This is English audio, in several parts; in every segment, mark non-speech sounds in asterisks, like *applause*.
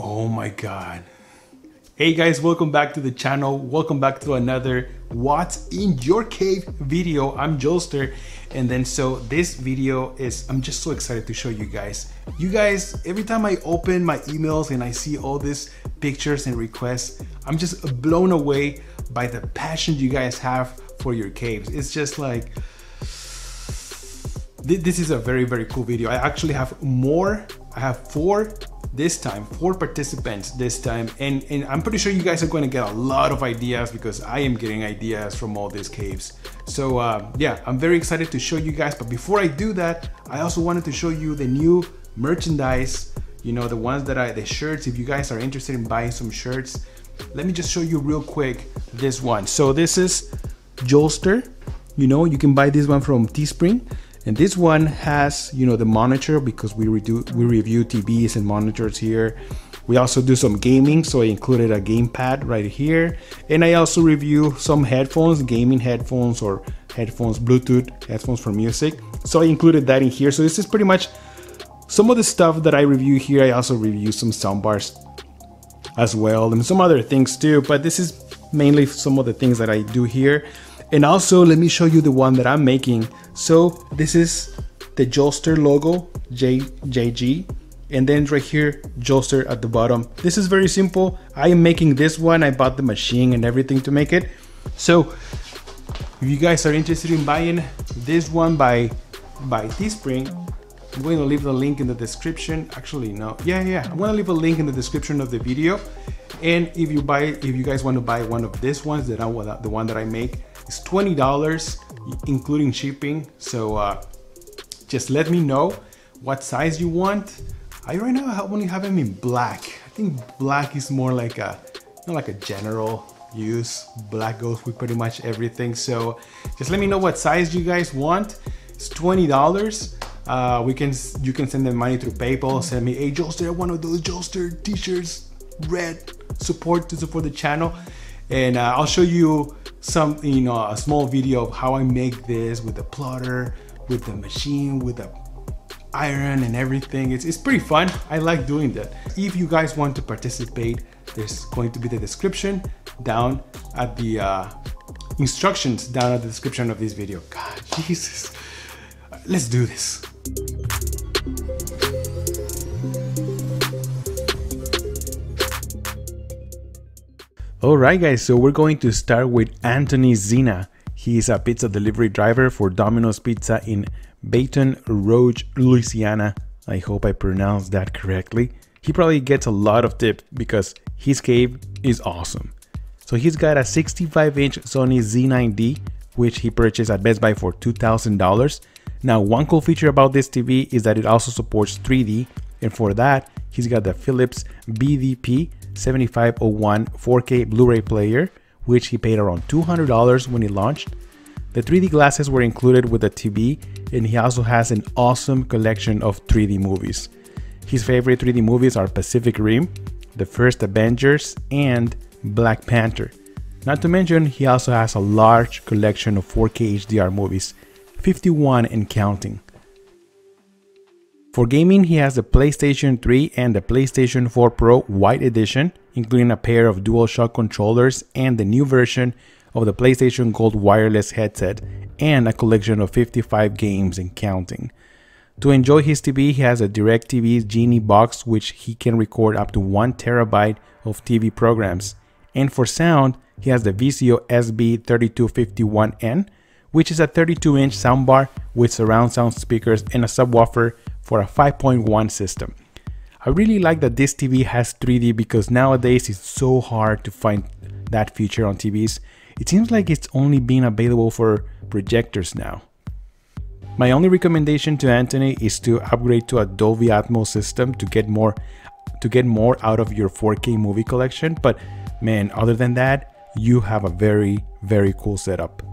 Oh my god. Hey guys, welcome back to the channel. Welcome back to another What's in Your Cave video. I'm Joelster. And then so this video is, I'm just so excited to show you guys. You guys, every time I open my emails and I see all these pictures and requests, I'm just blown away by the passion you guys have for your caves. It's just like, this is a very, very cool video. I actually have more, I have four this time, four participants this time. And, and I'm pretty sure you guys are going to get a lot of ideas because I am getting ideas from all these caves. So uh, yeah, I'm very excited to show you guys. But before I do that, I also wanted to show you the new merchandise, you know, the ones that I, the shirts, if you guys are interested in buying some shirts, let me just show you real quick this one. So this is Joelster, you know, you can buy this one from Teespring. And this one has, you know, the monitor because we redo we review TVs and monitors here. We also do some gaming, so I included a gamepad right here. And I also review some headphones, gaming headphones or headphones, Bluetooth headphones for music. So I included that in here. So this is pretty much some of the stuff that I review here. I also review some soundbars as well and some other things too, but this is mainly some of the things that I do here. And also let me show you the one that I'm making. So this is the Joelster logo, J, JG. And then right here, Joelster at the bottom. This is very simple. I am making this one. I bought the machine and everything to make it. So if you guys are interested in buying this one by, by Teespring, I'm going to leave the link in the description. Actually, no. Yeah, yeah. I'm going to leave a link in the description of the video. And if you buy, if you guys want to buy one of these ones, that I, the one that I make, it's $20, including shipping. So uh, just let me know what size you want. I right now I only have them in black. I think black is more like a, not like a general use. Black goes with pretty much everything. So just let me know what size you guys want. It's $20. Uh, we can you can send them money through PayPal. Send me, hey Joelster, one of those Joelster t-shirts, red support to support the channel, and uh, I'll show you some, you know, a small video of how I make this with the plotter, with the machine, with the iron and everything. It's, it's pretty fun. I like doing that. If you guys want to participate, there's going to be the description down at the uh, instructions down at the description of this video. God, *laughs* Jesus. Let's do this. Alright guys, so we're going to start with Anthony Zina. He is a pizza delivery driver for Domino's Pizza in Baton Rouge, Louisiana. I hope I pronounced that correctly. He probably gets a lot of tips because his cave is awesome. So he's got a 65 inch Sony Z9D, which he purchased at Best Buy for $2,000. Now, one cool feature about this TV is that it also supports 3D, and for that, he's got the Philips BDP 7501 4K Blu-ray player, which he paid around $200 when it launched. The 3D glasses were included with the TV, and he also has an awesome collection of 3D movies. His favorite 3D movies are Pacific Rim, The First Avengers, and Black Panther. Not to mention, he also has a large collection of 4K HDR movies, 51 and counting. For gaming, he has the PlayStation 3 and the PlayStation 4 Pro White Edition, including a pair of DualShock controllers and the new version of the PlayStation Gold wireless headset, and a collection of 55 games and counting. To enjoy his TV, he has a DirecTV Genie box which he can record up to 1 terabyte of TV programs. And for sound, he has the Vizio SB3251N, which is a 32 inch soundbar with surround sound speakers and a subwoofer for a 5.1 system. I really like that this TV has 3D because nowadays it's so hard to find that feature on TVs. It seems like it's only been available for projectors now. My only recommendation to Anthony is to upgrade to a Dolby Atmos system to get more to get more out of your 4K movie collection, but man, other than that, you have a very very cool setup.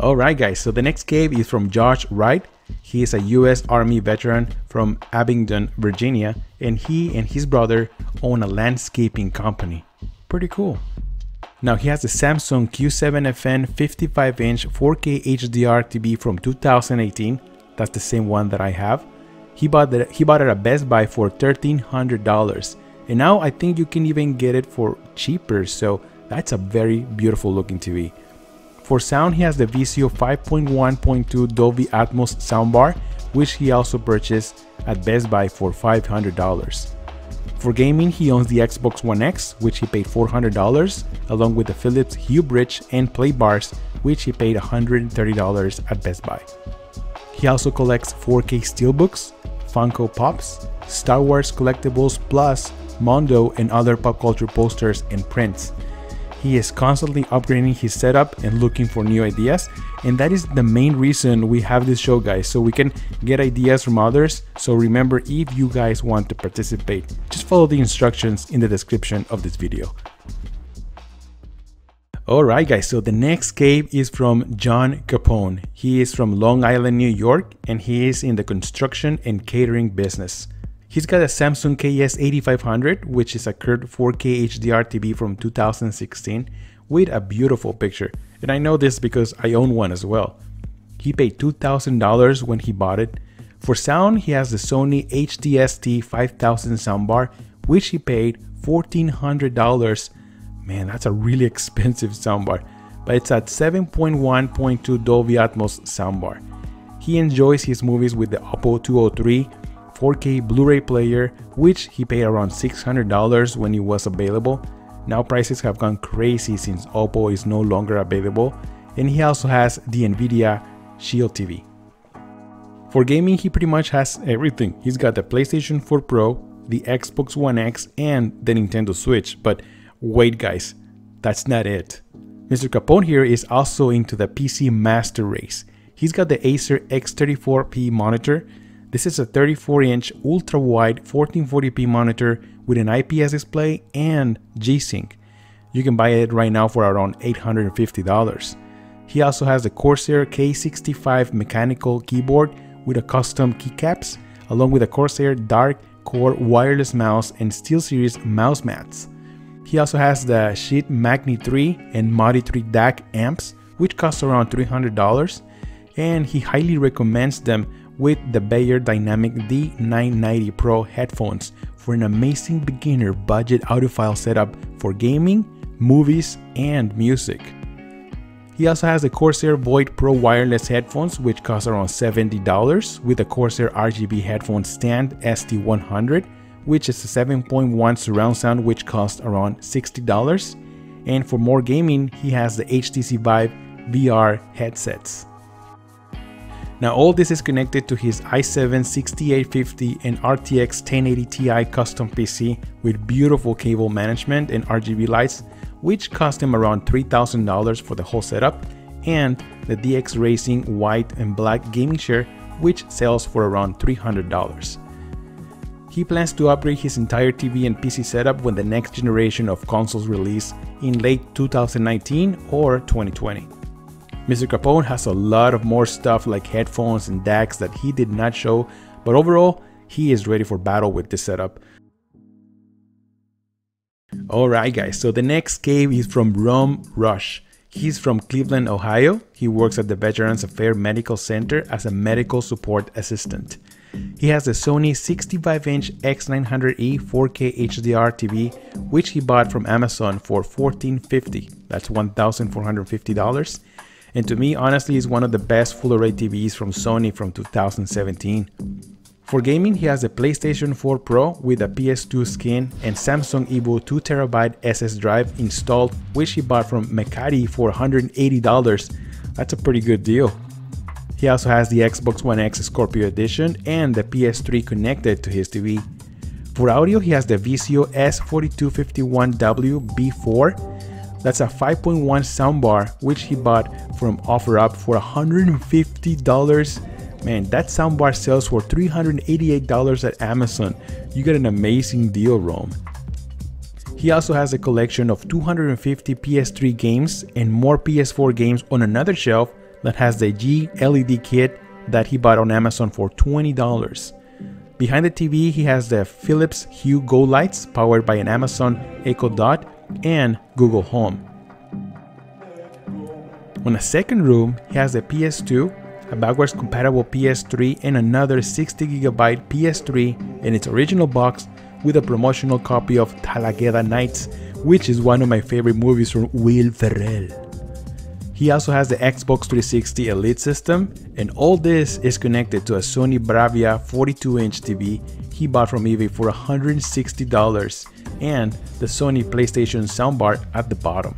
Alright guys, so the next cave is from Josh Wright. He is a US Army veteran from Abingdon, Virginia, and he and his brother own a landscaping company. Pretty cool. Now he has a Samsung Q7FN 55-inch 4K HDR TV from 2018. That's the same one that I have. He bought it, he bought it at Best Buy for $1,300. And now I think you can even get it for cheaper. So that's a very beautiful looking TV. For sound, he has the Vizio 5.1.2 Dolby Atmos soundbar, which he also purchased at Best Buy for $500. For gaming, he owns the Xbox One X, which he paid $400, along with the Philips Hue Bridge and play bars, which he paid $130 at Best Buy. He also collects 4K steelbooks, Funko Pops, Star Wars collectibles plus Mondo and other pop culture posters and prints. He is constantly upgrading his setup and looking for new ideas, and that is the main reason we have this show, guys, so we can get ideas from others. So remember, if you guys want to participate, just follow the instructions in the description of this video. Alright guys, so the next cave is from John Capone. He is from Long Island, New York, and he is in the construction and catering business. He's got a Samsung KS8500, which is a curved 4K HDR TV from 2016 with a beautiful picture. And I know this because I own one as well. He paid $2,000 when he bought it. For sound, he has the Sony HDST 5000 soundbar, which he paid $1,400 Man, that's a really *laughs* expensive soundbar, but it's at 7.1.2 Dolby Atmos soundbar. He enjoys his movies with the Oppo 203 4K Blu-ray player, which he paid around $600 when it was available. Now prices have gone crazy since Oppo is no longer available, and he also has the Nvidia Shield TV. For gaming, he pretty much has everything. He's got the PlayStation 4 Pro, the Xbox One X, and the Nintendo Switch, but Wait guys, that's not it. Mr. Capone here is also into the PC master race. He's got the Acer X34P monitor. This is a 34 inch ultra wide 1440p monitor with an IPS display and G-Sync. You can buy it right now for around $850. He also has the Corsair K65 mechanical keyboard with a custom keycaps, along with a Corsair Dark Core wireless mouse and SteelSeries mouse mats. He also has the Schiit Magni 3 and Modi 3 DAC amps, which cost around $300, and he highly recommends them with the Beyer Dynamic D990 Pro headphones for an amazing beginner budget audiophile setup for gaming, movies, and music. He also has the Corsair Void Pro wireless headphones, which cost around $70, with the Corsair RGB headphone stand ST100 which is a 7.1 surround sound which costs around $60. And for more gaming, he has the HTC Vive VR headsets. Now all this is connected to his i7 6850 and RTX 1080 Ti custom PC with beautiful cable management and RGB lights, which cost him around $3,000 for the whole setup, and the DX Racing white and black gaming chair, which sells for around $300. He plans to upgrade his entire TV and PC setup when the next generation of consoles release in late 2019 or 2020. Mr. Capone has a lot of more stuff like headphones and DACs that he did not show, but overall, he is ready for battle with this setup. Alright guys, so the next cave is from Rom Rush. He's from Cleveland, Ohio. He works at the Veterans Affairs Medical Center as a medical support assistant. He has a Sony 65-inch X900E 4K HDR TV, which he bought from Amazon for 1450. That's $1,450. And to me, honestly, is one of the best full array TVs from Sony from 2017. For gaming, he has a PlayStation 4 Pro with a PS2 skin and Samsung Evo 2TB SS drive installed, which he bought from Mercari for $180. That's a pretty good deal. He also has the Xbox One X Scorpio Edition and the PS3 connected to his TV. For audio, he has the Vizio S4251W B4. That's a 5.1 soundbar, which he bought from OfferUp for $150. Man, that soundbar sells for $388 at Amazon. You get an amazing deal, Rome. He also has a collection of 250 PS3 games and more PS4 games on another shelf that has the G LED kit that he bought on Amazon for $20. Behind the TV, he has the Philips Hue Go lights powered by an Amazon Echo Dot and Google Home. On a second room, he has the PS2, a backwards compatible PS3 and another 60GB PS3 in its original box with a promotional copy of Talladega Nights, which is one of my favorite movies from Will Ferrell. He also has the Xbox 360 Elite system, and all this is connected to a Sony Bravia 42-inch TV he bought from eBay for $160 and the Sony PlayStation soundbar at the bottom.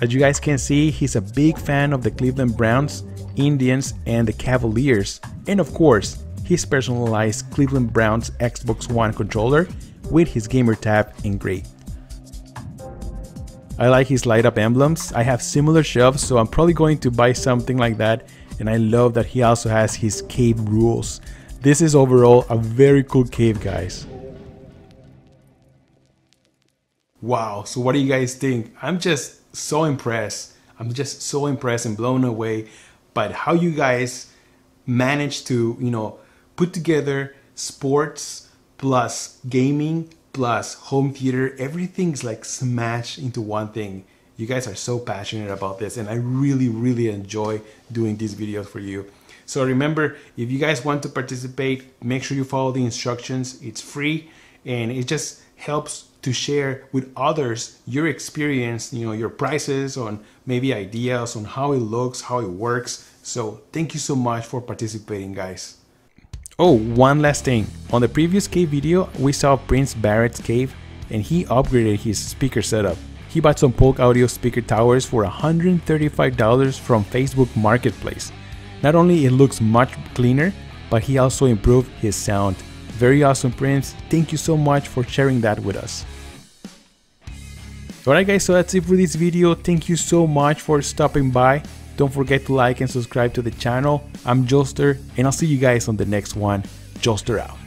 As you guys can see, he's a big fan of the Cleveland Browns, Indians, and the Cavaliers, and of course, his personalized Cleveland Browns Xbox One controller with his gamer tag engraved. I like his light up emblems. I have similar shelves, so I'm probably going to buy something like that. And I love that he also has his cave rules. This is overall a very cool cave, guys. Wow, so what do you guys think? I'm just so impressed. I'm just so impressed and blown away by how you guys managed to, you know, put together sports plus gaming plus home theater. Everything's like smashed into one thing. You guys are so passionate about this and I really, really enjoy doing these videos for you. So remember, if you guys want to participate, make sure you follow the instructions. It's free and it just helps to share with others your experience, you know, your prices on maybe ideas on how it looks, how it works. So thank you so much for participating, guys. Oh, one last thing. On the previous cave video, we saw Prince Barrett's cave and he upgraded his speaker setup. He bought some Polk Audio speaker towers for $135 from Facebook Marketplace. Not only it looks much cleaner, but he also improved his sound. Very awesome Prince, thank you so much for sharing that with us. Alright guys, so that's it for this video. Thank you so much for stopping by. Don't forget to like and subscribe to the channel. I'm Joelster and I'll see you guys on the next one. Joelster out.